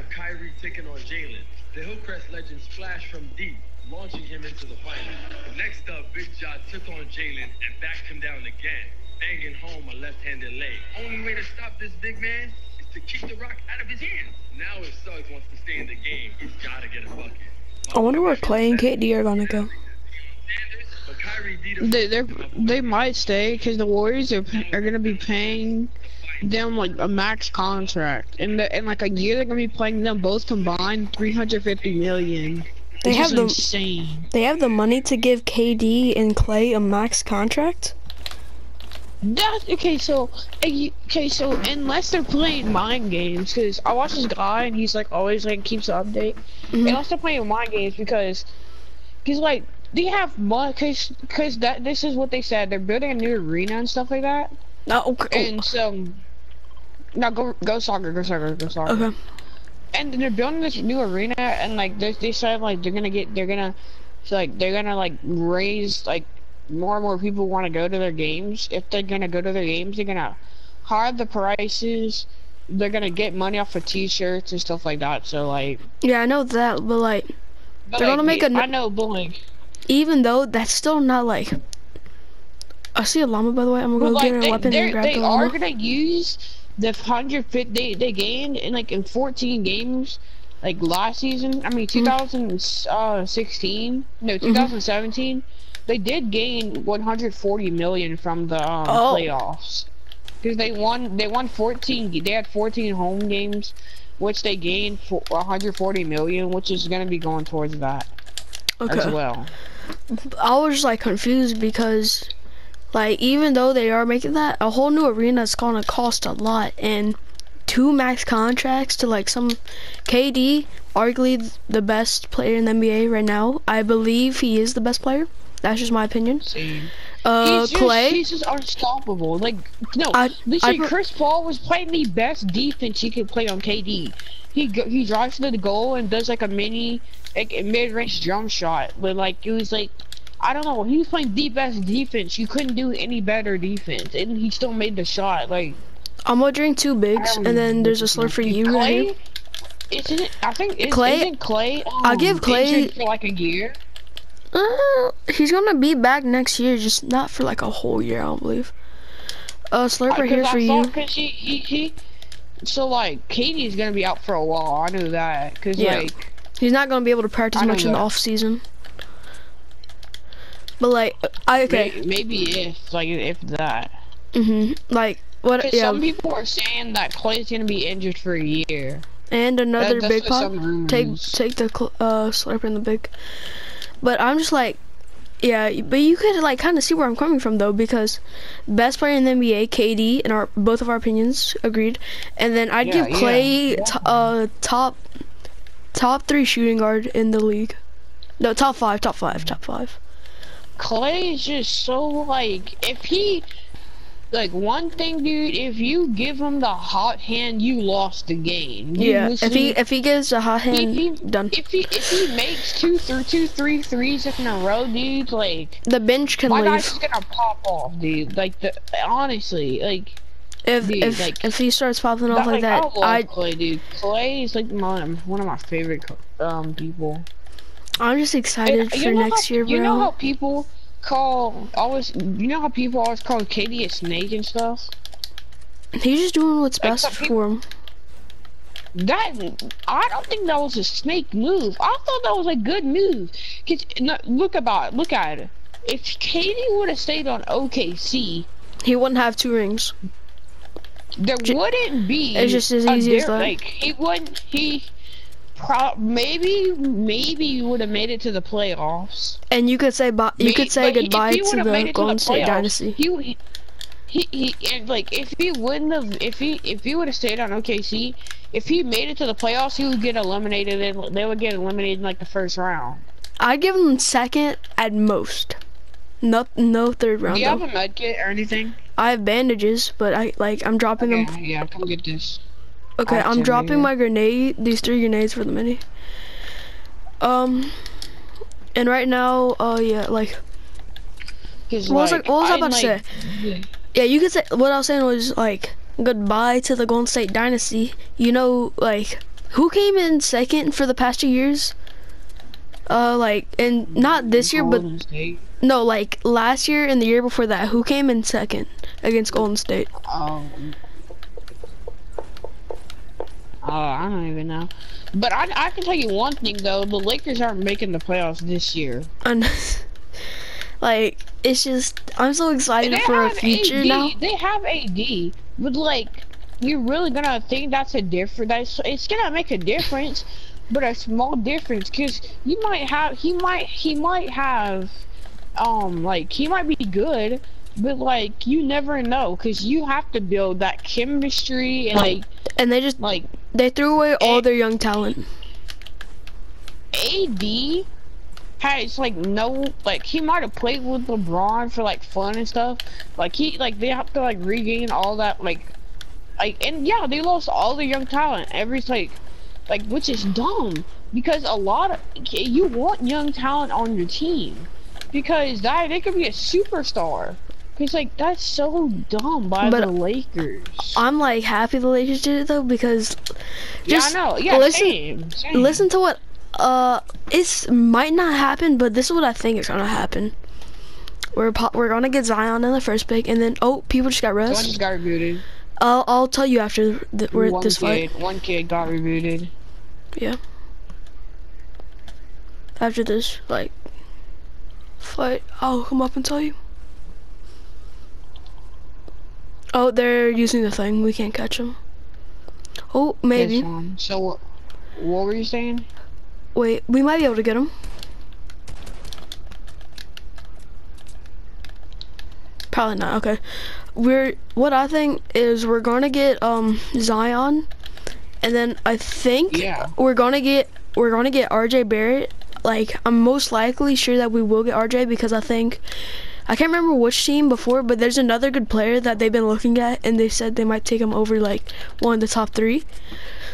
have Kyrie taking on Jalen. The Hillcrest legend splashed from deep, launching him into the final. Next up, Big John took on Jalen and backed him down again, banging home a left-handed leg. Only way to stop this big man is to keep the rock out of his hands. Now if Suggs wants to stay in the game, he's got to get a bucket. I wonder where Clay and KD are gonna go. But Kyrie did They they they might stay because the Warriors are are gonna be paying them like a max contract, and the, in like a year they're gonna be playing them both combined 350 million. They have the- insane. They have the money to give KD and Clay a max contract. That okay, so okay, so unless they're playing mind games, because I watch this guy and he's like always like keeps an update. Mhm. Unless they're playing mind games because, he's like they have money, because because that this is what they said they're building a new arena and stuff like that, No, okay. and so. No, go go soccer, go soccer, go soccer. okay. And they're building this new arena, and like they, they said, like they're gonna get, they're gonna, so, like they're gonna like raise like more and more people want to go to their games. If they're gonna go to their games, they're gonna hide the prices. They're gonna get money off of T-shirts and stuff like that. So like, Yeah, I know that, but like, but, They're like, gonna make a I know, but like, even though that's still not like. I see a llama by the way. I'm gonna go like get a they, weapon and grab they the are gonna use the hundred fit they they gained in like in 14 games. Like last season, I mean Mm-hmm. 2016, no 2017, they did gain 140 million from the um, Oh. playoffs because they won. They won 14. They had 14 home games, which they gained for 140 million, which is gonna be going towards that as Okay. well. I was like confused because, like, even though they are making that, a whole new arena is gonna cost a lot, and two max contracts to like some KD, arguably the best player in the NBA right now. I believe he is the best player. That's just my opinion. See. Uh, he's just, Clay. He's just unstoppable. Like no, I- this I year Chris Paul was playing the best defense he could play on KD. He he drives to the goal and does like a mini like mid-range jump shot, but like it was like I don't know. He was playing the best defense. You couldn't do any better defense, and he still made the shot. Like I'm gonna two bigs, and then there's a slur for you right Clay. here. Isn't it? I think is, Clay- Isn't Clay? Um, I'll give Clay- for like a year. Uh, he's gonna be back next year, just not for like a whole year, I don't believe. Uh, slurp right here for you. cause he, he, he, so like KD's gonna be out for a while. I knew that. Cause Yeah. like, He's not gonna be able to practice much in the off season. But like, I okay. may- maybe if like if that. Mhm. Like what? Yeah. some people are saying that Clay's gonna be injured for a year. And another That- big pop. Take take the uh slurp in the big. But I'm just like, yeah. But you could like kind of see where I'm coming from though, because best player in the NBA, KD, and our both of our opinions agreed. And then I'd Yeah, give yeah, Clay t- uh top top three shooting guard in the league. No, top five, top five, top five. Clay is just so like if he. Like one thing, dude. If you give him the hot hand, you lost the game. You Yeah. If he if he gives a hot if hand, he, done. if he if he makes two through two three threes in a row, dude, like The bench can My leave guy's gonna pop off, dude. Like the honestly, like if dude, if like- if he starts popping off like I that. love I Clay, dude. Clay is like one one of my favorite um people. I'm just excited uh, you for next how, year, bro. You know how people call always. You know how people always call KD a snake and stuff. He's just doing what's best some for him. That I don't think that was a snake move. I thought that was a good move. Cause no, look about it, look at it. If KD would have stayed on OKC, He wouldn't have two rings. there J- wouldn't be. It's just as easy as that. Like he wouldn't. He pro maybe maybe you would have made it to the playoffs. And you could say. You could say goodbye to the Golden State playoffs, dynasty. He, he, he, and, like if he wouldn't have, if he, if he would have stayed on OKC, if he made it to the playoffs, he would get eliminated. And they would get eliminated in like the first round. I'd give him second at most. No, no third round. Do you have a med kit or anything? I have bandages, but I like I'm dropping Okay, them. yeah, come get this. Okay, I'm Activate dropping my grenade. These three grenades for the mini. Um, and right now, uh, yeah, like Cause What was I- what was I I'm, about to like, yeah, you could say what I was saying was like goodbye to the Golden State dynasty. You know, like who came in second for the past two years? Uh, like, and not this year, but State. no, like last year and the year before that. Who came in second against Golden State? Um, I don't even know. But I, I can tell you one thing though: the Lakers aren't making the playoffs this year. And like, it's just I'm so excited They for a future AD, now. They have AD, but like, you're really gonna think that's a difference? That's it's gonna make a difference, but a small difference, cause you might have he might he might have, um, like he might be good. But like you never know, cause you have to build that chemistry and like And they just like they threw away all And- their young talent. AD has like no like he might have played with LeBron for like fun and stuff. Like he like they have to like regain all that like like and yeah they lost all the young talent. Every like like which is dumb because a lot of you want young talent on your team because that they could be a superstar. Cause like that's so dumb by But the Lakers. I'm like happy the Lakers did it though because just yeah, I know. Yeah, listen- same, same. listen to what uh it's might not happen, but this is what I think is gonna happen. We're we're gonna get Zion in the first pick, and then oh people just got rest. just got rebooted. I'll I'll tell you after the, we're at one this kid, fight. one kid got rebooted. Yeah. After this like fight, I'll come up and tell you. Oh, they're using the thing. We can't catch them. Oh, maybe. So, what, what were you saying? Wait, we might be able to get him. Probably not. Okay. We're what I think is we're gonna get um Zion, and then I think Yeah. we're gonna get we're gonna get RJ Barrett. Like I'm most likely sure that we will get RJ because I think I can't remember which team before, but there's another good player that they've been looking at, and they said they might take him over like one of the top three.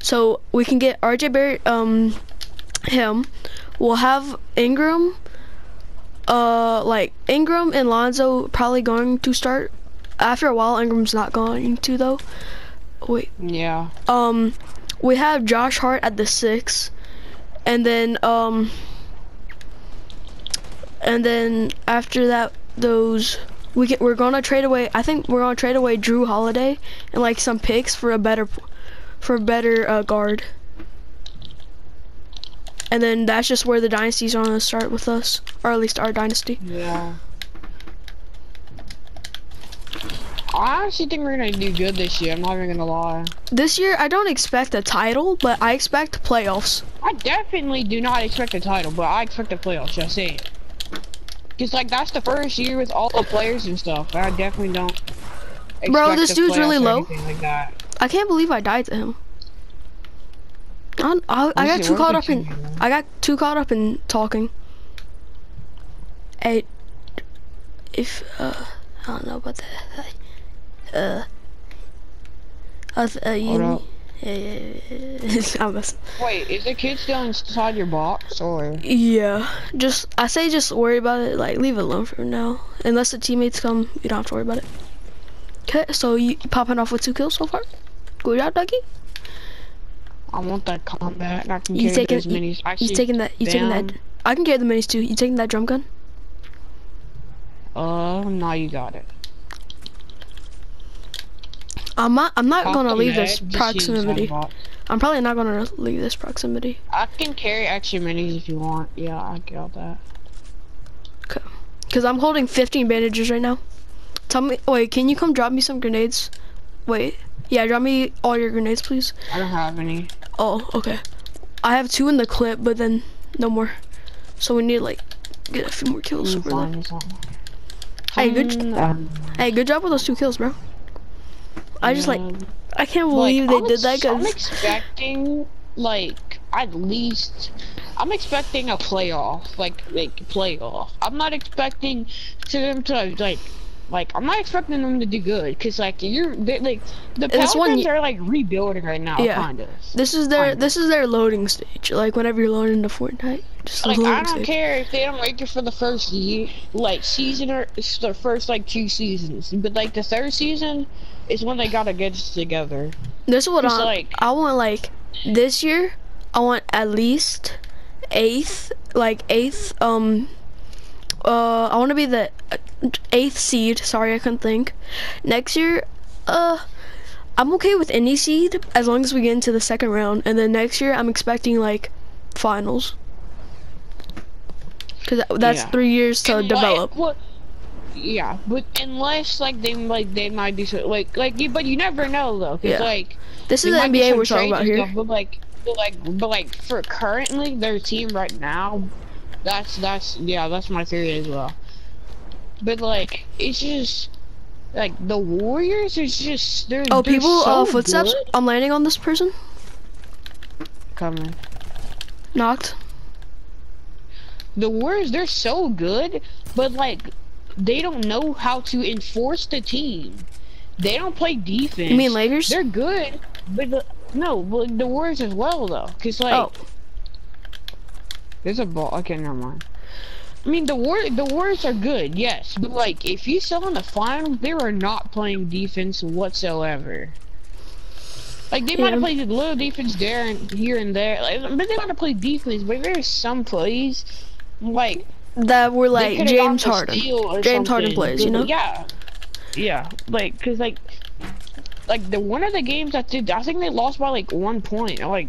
So we can get RJ Barrett, um, him. We'll have Ingram, uh, like Ingram and Lonzo probably going to start. After a while, Ingram's not going to though. Wait, Yeah. um, we have Josh Hart at the six, and then um, and then after that, those we get we're gonna trade away. I think we're gonna trade away Jrue Holiday and like some picks for a better for a better uh, guard. And then that's just where the dynasties are gonna start with us, or at least our dynasty. Yeah. I honestly think we're gonna do good this year. I'm not even gonna lie. This year, I don't expect a title, but I expect playoffs. I definitely do not expect a title, but I expect the playoffs. Just saying. Cause like that's the first year with all the players and stuff. I definitely don't. Bro, this dude's really low. Like. I can't believe I died to him. I, I, I got too caught up in do? I got too caught up in talking. Hey, if uh, I don't know about that. Uh, uh, uh you. yeah, yeah, yeah, yeah. Wait, is the kid still inside your box or? Yeah, just I say just worry about it. Like leave it alone for now. Unless the teammates come, you don't have to worry about it. Okay, so you popping off with two kills so far. Good job, Dougie. I want that combat. I can You taking those minis. you, Actually, you taking that? You taking that? I can carry the minis too. You taking that drum gun? Uh, now you got it. I'm not. I'm not gonna leave this just use inside proximity. I'm probably not gonna leave this proximity. I can carry extra minis if you want. Yeah, I got that. Okay. Cause I'm holding 15 bandages right now. Tell me. Wait, can you come drop me some grenades? Wait. Yeah, drop me all your grenades, please. I don't have any. Oh, okay. I have two in the clip, but then no more. So we need to, like get a few more kills. I'm for that. fine, something. Hey, good- Um, Hey, good job with those two kills, bro. I just like. Um, I can't Like, believe they I'm did that ex- I'm expecting like at least I'm expecting a playoff, like like playoff. I'm not expecting to them to like like I'm not expecting them to do good because like you're they, like the This one are like rebuilding right now, Yeah. kind of. this is their Kinda. this is their loading stage. Like whenever you're loading into Fortnite, just Like I don't stage. care if they don't make it for the first year, like season or the first like two seasons, but like the third season, is when they gotta get it together. This is what I like- I want like this year. I want at least eighth, like eighth. Um, uh, I want to be the eighth seed. Sorry, I couldn't think. Next year, uh, I'm okay with any seed as long as we get into the second round. And then next year, I'm expecting like finals. Cause that's Yeah. three years to Unless- develop. well, yeah, but unless like they like they might be so like like you, but you never know though, cause Yeah. like This is the NBA we're talking about here. stuff, but like but like but like for currently their team right now, that's that's yeah that's my theory as well. But like it's just like the Warriors is just they're Oh, they're people, so uh, footsteps. good. I'm landing on this person. coming. Knocked. the Warriors, they're so good, but like they don't know how to enforce the team. They don't play defense. You mean Lakers? They're good, but the, no, but the Warriors as well though, cause like Oh, there's a ball. Okay, never mind. I mean the War the Warriors are good, yes, but like if you sell in the final, they are not playing defense whatsoever. Like they might have played a little defense there and here and there, like, but they might have played defense. But there's some plays, like that were like James Harden. James Harden plays, you know? Yeah, yeah, like cause like, like the one of the games that did, I think they lost by like one point, like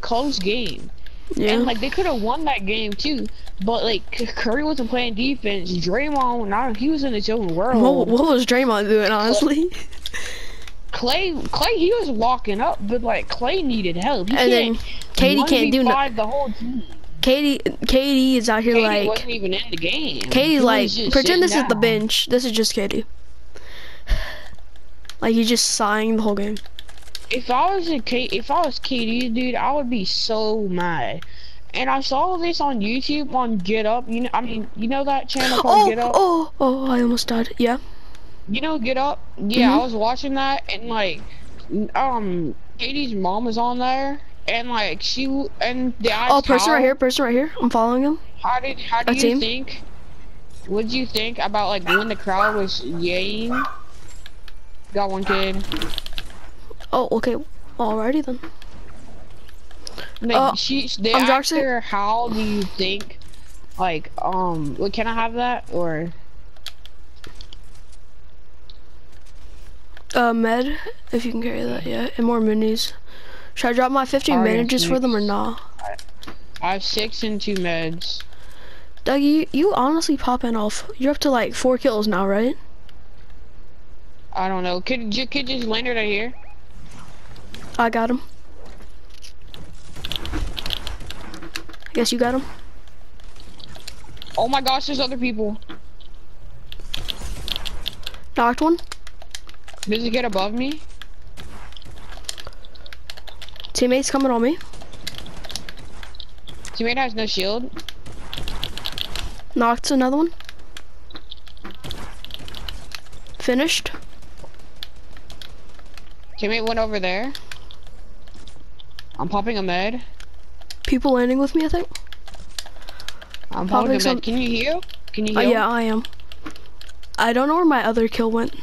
close game, Yeah. and like they could have won that game too. But like Curry wasn't playing defense, Draymond, now he was in his own world. what, what was Draymond doing, honestly? Clay, Clay, he was locking up, but like Clay needed help. He And then KD can't do nothing. the whole team. KD, KD is out here KD like. wasn't even in the game. KD's like, pretend this sitting is the bench. This is just KD. Like he's just sighing the whole game. If I was a K, if I was KD, dude, I would be so mad. And I saw this on YouTube on Get Up. You know, I mean, you know that channel called Oh, Get Up. oh, oh! I almost died. Yeah. You know Get Up? Yeah, Mhm. I was watching that, and like, um, KD's mom was on there, and like she and the Oh, person right here. Person right here. I'm following him. How did how do A you team? think? What did you think about like when the crowd was yaying? Got one kid. Oh, okay. Alrighty then. Like, Uh, she, they I'm asked her, how do you think, like, um, what, can I have that, or, Uh, med, if you can carry that, yeah, and more minis. Should I drop my 50 Alright, manages for them or thanks. not? I have six and two meds. Doug, you, you honestly popping off. You're up to like four kills now, right? I don't know, could, you could just land it right here? I got him. I Guess you got him. Oh my gosh, there's other people. Knocked one. Does it get above me? Teammates coming on me. Teammate has no shield. Knocked another one. Finished. Teammate went over there. I'm popping a med. People landing with me, I think. I'm Popping popping a med. Can you heal? Can you Oh heal? yeah, I am. I don't know where my other kill went.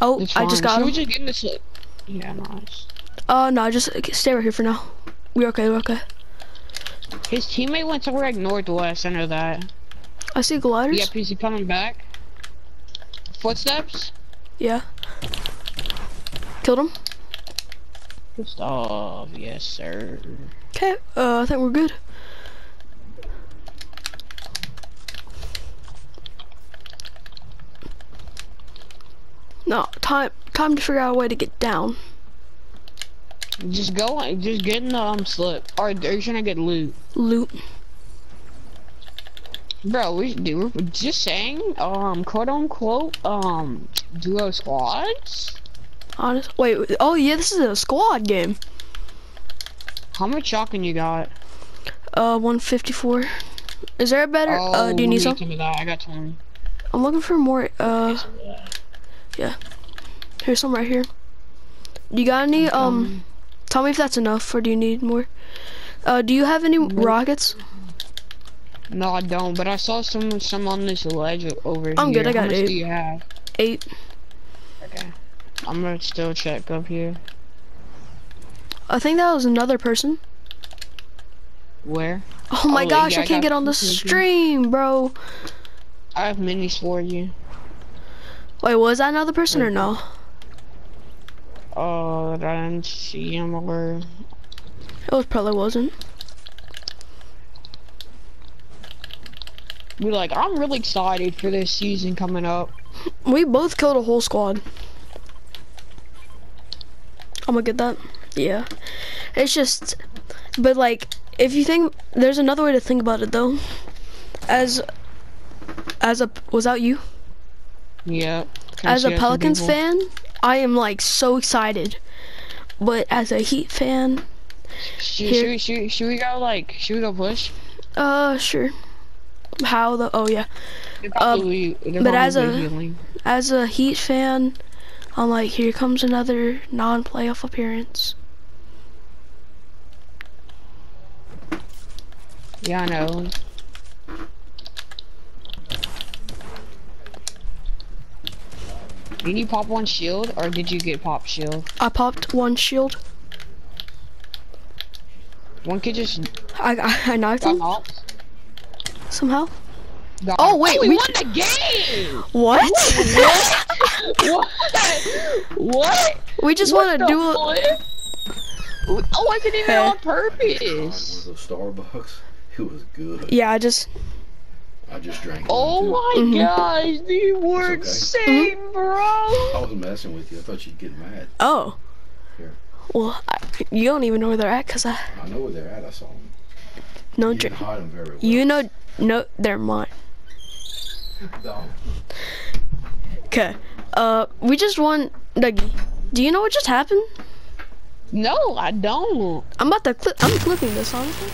Oh, I just got Should him. we just get in the slip? Yeah, nice. Uh, no, just stay right here for now. We're okay, we're okay. His teammate went somewhere like northwest, I know that. I see gliders. Yep, is he coming back? Footsteps? Yeah. Killed him. Gustav, yes sir. Okay, uh, I think we're good. No, time time to figure out a way to get down. Just go, just get in the um slip. Or are you trying to get loot? Loot. Bro, we do we're just saying, um, quote unquote, um, duo squads? Honest. Wait. wait, Oh yeah, this is a squad game. How much shotgun you got? Uh, 154. Is there a better? uh, do you need some? I got 20. I'm looking for more. Uh, that. here's some right here. You got any? Um, tell me if that's enough, or do you need more? Uh, do you have any rockets? no, I don't. But I saw some some on this ledge over here. I'm good, I got eight. do you have? Eight. Okay. I'm gonna still check up here. I think that was another person. Where? Oh my Oh, gosh, yeah, I I can't got get on the stream, bro. I have minis for you. Wait, was that another person or no? Oh, I didn't see him or. It was probably wasn't. Be like, I'm really excited for this season coming up. We both killed a whole squad. I'm gonna get that. Yeah. It's just, but like, if you think, there's another way to think about it though. As, as a, was that you? Yeah. As a Pelicans fan, I am like so excited. But as a Heat fan, Should, here- should, we, should, should we go like? Should we go push? uh, sure. How the, oh yeah. Probably- they're but as a- healing. As a Heat fan, I'm like, here comes another non-playoff appearance. Yeah, I know. Did you pop one shield or did you get pop shield? I popped one shield. One could just I, I, I knocked him knocked. somehow. Got- Oh, wait, oh, we, we- won the game! What? what? What? we just What want the to do it. flip? I wasn't even Hey. on God, purpose. was a Starbucks. It was good. Yeah, I just. I just drank. Oh one, my Mhm. gosh, you were okay. insane, Mm-hmm. bro. I was messing with you. I thought you'd get mad. Oh. Here. Well, I, you don't even know where they're at, cause I I know where they're at. I saw them. no. You dr- didn't hide them very well. You know, no, they're mine. No. Okay. Uh, we just won. Dougie, do you know what just happened? No, I don't. I'm about to clip. I'm clipping this honestly.